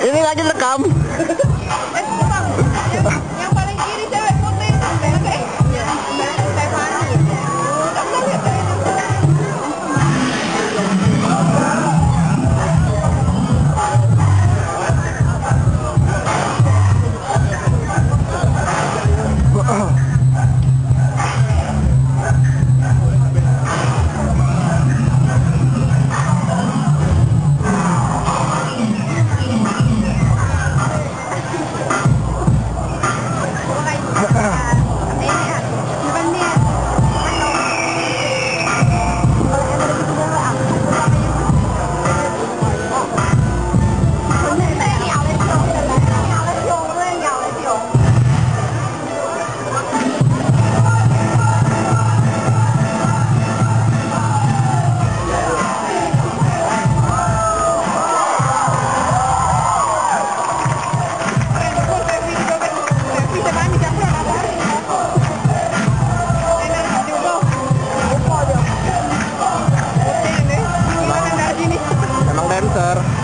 Ini lagi rekam. Twitter